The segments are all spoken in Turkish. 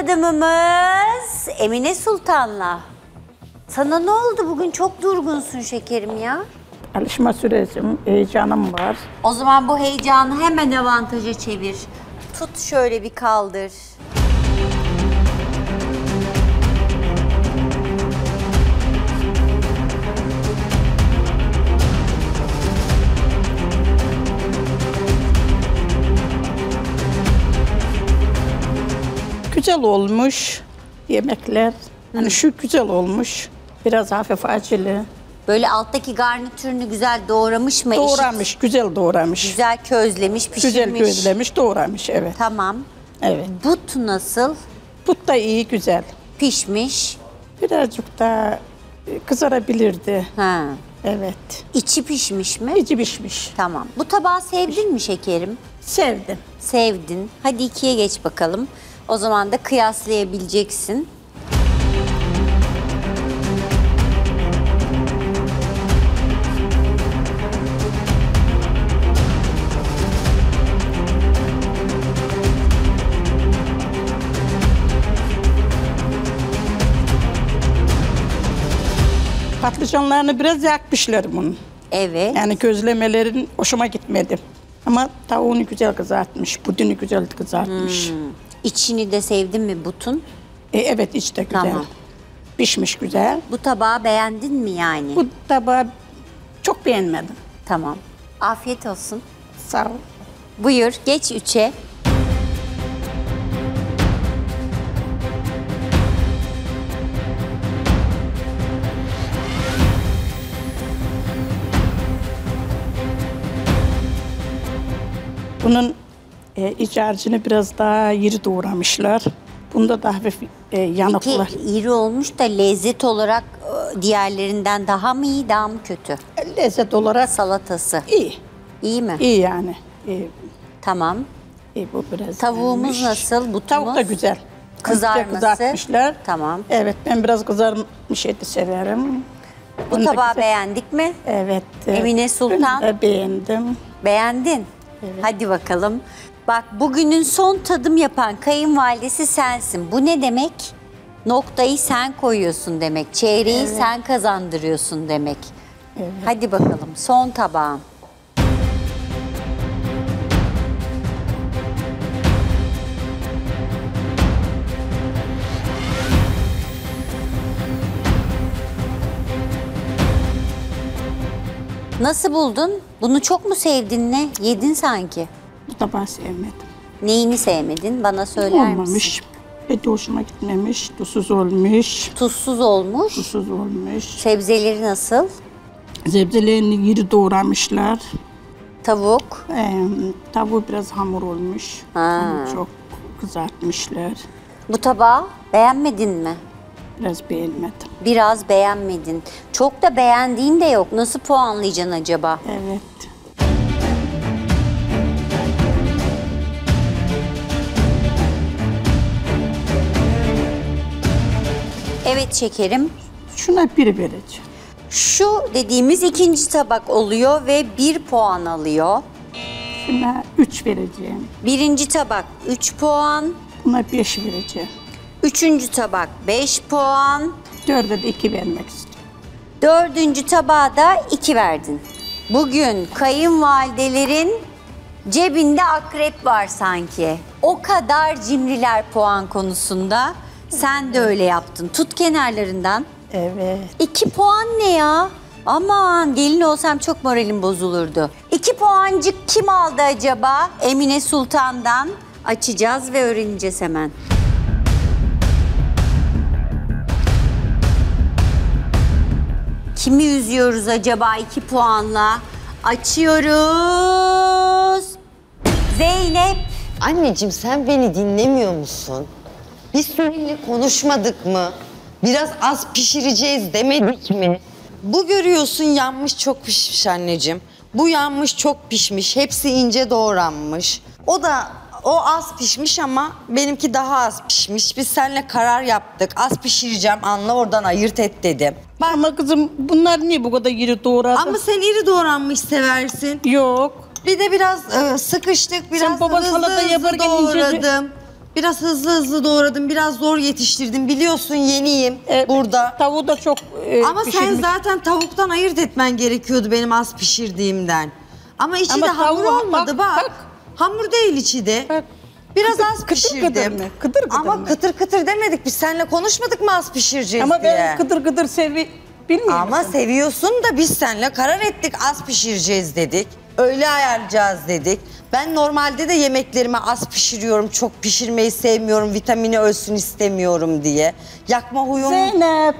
tadımımız Emine Sultan'la. Sana ne oldu bugün? Çok durgunsun şekerim ya. Alışma sürecim, heyecanım var. O zaman bu heyecanı hemen avantaja çevir. Tut şöyle bir kaldır. Güzel olmuş yemekler. Hani şu güzel olmuş. Biraz hafif acılı. Böyle alttaki garnitürünü güzel doğramış mı? Eşit, Doğramış, güzel doğramış. güzel közlemiş, pişirmiş. Güzel közlemiş, doğramış evet. Tamam. Evet. But nasıl? But da iyi, güzel. Pişmiş. Birazcık daha e, kızarabilirdi. Ha. Evet. İçi pişmiş mi? İçi pişmiş. Tamam. Bu tabağı sevdin mi şekerim? Sevdim. Sevdin. Hadi ikiye geç bakalım. O zaman da kıyaslayabileceksin. Patlıcanlarını biraz yakmışlar bunun. Evet. Yani közlemelerin hoşuma gitmedi. Ama tavuğunu güzel kızartmış, budunu güzel kızartmış. İçini de sevdin mi butun? E, evet iç de güzel. Tamam. Pişmiş güzel. Bu tabağı beğendin mi yani? Bu tabağı çok beğenmedim. Tamam. Afiyet olsun. Sağ ol. Buyur geç üçe. Bunun e, iç harcını biraz daha iri doğramışlar. Bunda da hafif e, yanık Ki var. iri olmuş da lezzet olarak e, diğerlerinden daha mı iyi daha mı kötü? Lezzet olarak Salatası. iyi. İyi mi? İyi yani. İyi, Tamam. iyi bu biraz Tavuğumuz yenmiş. nasıl? Butumuz? Tavuk da güzel. Kızarması? Kızartmışlar. Tamam. Evet ben biraz kızarmış eti severim. Bu da tabağı güzel- beğendik mi? Evet. e, Emine Sultan? ben beğendim. Beğendin. Hadi bakalım. Bak bugünün son tadım yapan kayınvalidesi sensin. Bu ne demek? Noktayı sen koyuyorsun demek. Çeyreği sen kazandırıyorsun demek. Hadi bakalım son tabağın. Nasıl buldun? Bunu çok mu sevdin ne? Yedin sanki. Tabağı sevmedim. Neyini sevmedin? Bana söyler misin? Olmamış. Eti hoşuma gitmemiş. Tuzsuz olmuş. Tuzsuz olmuş. Tuzsuz olmuş. Sebzeleri nasıl? Sebzelerini iri doğramışlar. Tavuk. Ee, tavuğu biraz hamur olmuş. Ha. Onu çok kızartmışlar. Bu tabağı beğenmedin mi? Biraz beğenmedim. Biraz beğenmedin. Çok da beğendiğin de yok. Nasıl puanlayacaksın acaba? Evet. Evet şekerim. Şuna bir vereceğim. Şu dediğimiz ikinci tabak oluyor ve bir puan alıyor. Şuna üç vereceğim. Birinci tabak 3 puan. Buna beş vereceğim. Üçüncü tabak 5 puan. Dörde de iki vermek istiyorum. Dördüncü tabağa da 2 verdin. Bugün kayınvalidelerin cebinde akrep var sanki. O kadar cimriler puan konusunda. Sen de öyle yaptın. Tut kenarlarından. Evet. 2 puan ne ya? Aman gelin olsam çok moralim bozulurdu. 2 puancık kim aldı acaba? Emine Sultan'dan açacağız ve öğreneceğiz hemen. Kimi üzüyoruz acaba 2 puanla? Açıyoruz. Zeynep. Anneciğim sen beni dinlemiyor musun? Biz seninle konuşmadık mı? Biraz az pişireceğiz demedik mi? Bu görüyorsun yanmış çok pişmiş anneciğim. Bu yanmış çok pişmiş. Hepsi ince doğranmış. O da o az pişmiş ama benimki daha az pişmiş. Biz seninle karar yaptık. Az pişireceğim anla oradan ayırt et dedim. Ama kızım bunlar niye bu kadar iri doğradın? Ama sen iri doğranmış seversin. Yok. Bir de biraz e, sıkıştık, biraz Sen baba hızlı salata hızlı yaparken ince- doğradım. Biraz hızlı hızlı doğradım, biraz zor yetiştirdim. Biliyorsun yeniyim E, burada. Tavuğu da çok e, Ama sen pişirmiş. zaten tavuktan ayırt etmen gerekiyordu benim az pişirdiğimden. Ama içi Ama de hamur tavuğa olmadı bak, bak, bak. Hamur değil içi de. Bak. Biraz Kıtır- az kıtır pişirdim. kıtır mı? Kıtır kıtır Ama mı? kıtır kıtır demedik. Biz seninle konuşmadık mı az pişireceğiz Ama diye. ben kıdır kıdır sevi bilmiyor Ama musun? seviyorsun da biz seninle karar ettik az pişireceğiz dedik. Öyle ayarlayacağız dedik. Ben normalde de yemeklerimi az pişiriyorum. Çok pişirmeyi sevmiyorum. Vitamini ölsün istemiyorum diye. Yakma huyum. Zeynep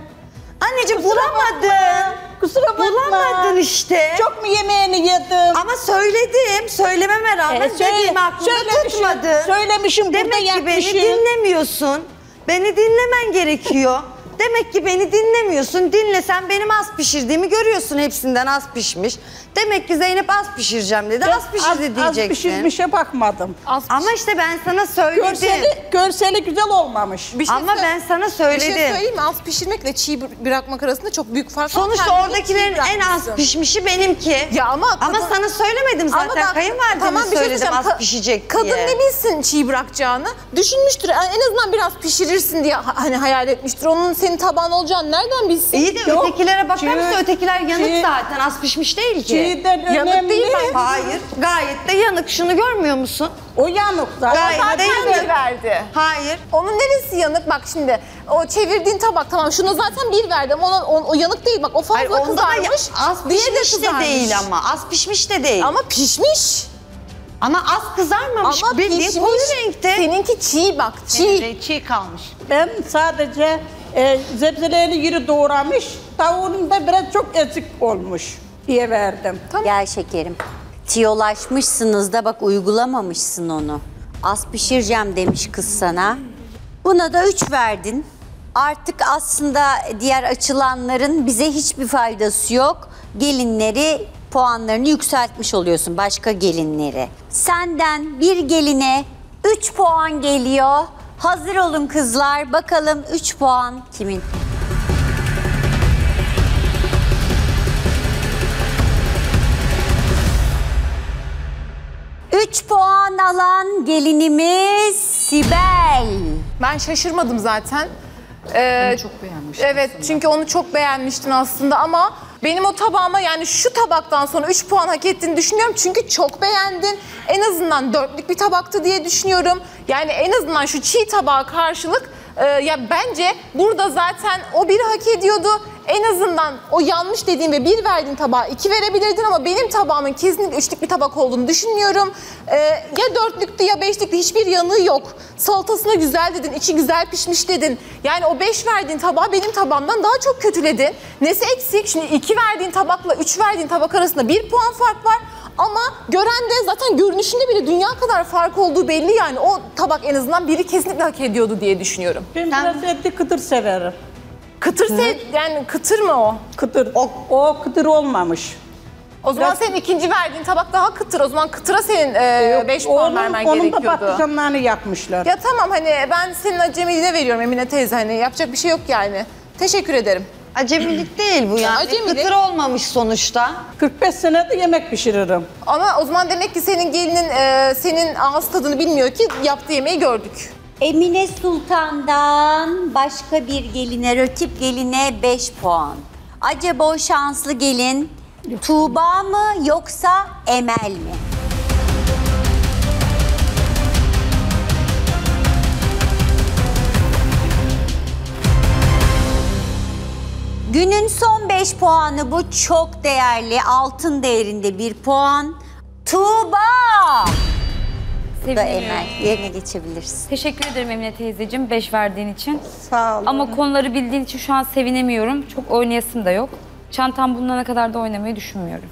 Anneciğim bulamadın. kusura bakma. Bulamadın işte. Çok mu yemeğini yedim? Ama söyledim. Söylememe rağmen E, söyle- dediğimi aklımda söylemişim, tutmadın. söylemişim, burada Demek ki beni yapmışım. dinlemiyorsun. Beni dinlemen gerekiyor. Demek ki beni dinlemiyorsun. Dinlesen benim az pişirdiğimi görüyorsun hepsinden az pişmiş. Demek ki Zeynep az pişireceğim dedi. Az pişirdi az, az diyeceksin. pişirmişe bakmadım. Az Ama işte ben sana söyledim. Görseli, görseli güzel olmamış. Bir şey Ama ben sana Bir söyledim. şey söyleyeyim mi? Az pişirmekle çiğ bı- bırakmak arasında çok büyük fark var. Sonuçta oradakilerin en az pişmişi benimki. Ya ama Ama kadın- sana söylemedim zaten. Ama Kayınvalideme Tamam, bir şey söyledim az pişecek Kadın diye. ne bilsin çiğ bırakacağını? Düşünmüştür. Yani En azından biraz pişirirsin diye ha- hani hayal etmiştir. Onun senin tabağın olacağını nereden bilsin? İyi de Yok, ötekilere bakar mısın? Ötekiler yanık çiğ- zaten. Az pişmiş değil ki. Çiğden Yanık önemli. değil bence. Hayır. Gayet de yanık. Şunu görmüyor musun? O yanık zaten. Gayet de yanık. bir verdi. Hayır. Onun neresi yanık? Bak şimdi o çevirdiğin tabak tamam şuna zaten bir verdim. Ona, o, o yanık değil bak o fazla Hayır kızarmış. az pişmiş de kızarmış. değil ama. Az pişmiş de değil. Ama, Ama pişmiş. az kızarmamış. Ama Bildiğin pişmiş. koyu renkte. Seninki çiğ bak çiğ. Çiğ kalmış. Ben sadece e, zebzelerini yeri doğramış, tavuğunun da biraz çok ezik olmuş diye verdim. Gel şekerim. Tiyolaşmışsınız da bak uygulamamışsın onu. Az pişireceğim demiş kız sana. Buna da 3 verdin. Artık aslında diğer açılanların bize hiçbir faydası yok. Gelinleri puanlarını yükseltmiş oluyorsun başka gelinleri. Senden bir geline 3 puan geliyor. Hazır olun kızlar. Bakalım 3 puan kimin? 3 puan alan gelinimiz Sibel. Ben şaşırmadım zaten. Ee, çok beğenmiştim. Evet çünkü onu çok beğenmiştin aslında ama benim o tabağıma yani şu tabaktan sonra 3 puan hak ettiğini düşünüyorum. Çünkü çok beğendin. En azından dörtlük bir tabaktı diye düşünüyorum. Yani en azından şu çiğ tabağa karşılık e, ya bence burada zaten o biri hak ediyordu. En azından o yanlış dediğim ve bir verdiğin tabağa iki verebilirdin ama benim tabağımın kesinlikle üçlük bir tabak olduğunu düşünmüyorum. Ee, ya dörtlüktü ya beşlikti hiçbir yanığı yok. Salatasına güzel dedin, içi güzel pişmiş dedin. Yani o beş verdiğin tabağı benim tabağımdan daha çok kötüledin. Nesi eksik? Şimdi iki verdiğin tabakla üç verdiğin tabak arasında bir puan fark var. Ama gören de zaten görünüşünde bile dünya kadar fark olduğu belli yani. O tabak en azından biri kesinlikle hak ediyordu diye düşünüyorum. Ben biraz etli kıtır severim. Kıtır sev, yani kıtır mı o? Kıtır. O, o kıtır olmamış. O zaman Biraz- senin ikinci verdiğin tabak daha kıtır. O zaman kıtıra senin 5 puan onun, vermen onun da gerekiyordu. patlıcanlarını yakmışlar. Ya tamam hani ben senin acemiliğine veriyorum Emine teyze hani yapacak bir şey yok yani. Teşekkür ederim. Acemilik değil bu yani. Acemilik. Kıtır olmamış sonuçta. 45 senedir yemek pişiririm. Ama o zaman demek ki senin gelinin e, senin ağız tadını bilmiyor ki yaptığı yemeği gördük. Emine Sultan'dan başka bir geline, rakip geline 5 puan. Acaba o şanslı gelin Tuğba mı yoksa Emel mi? Günün son 5 puanı bu çok değerli, altın değerinde bir puan. Tuğba! Da Seviniyorum. Emel. Yerine geçebilirsin. Teşekkür ederim Emine teyzeciğim 5 verdiğin için. Sağ olun. Ama konuları bildiğin için şu an sevinemiyorum. Çok oynayasım da yok. Çantam bulunana kadar da oynamayı düşünmüyorum.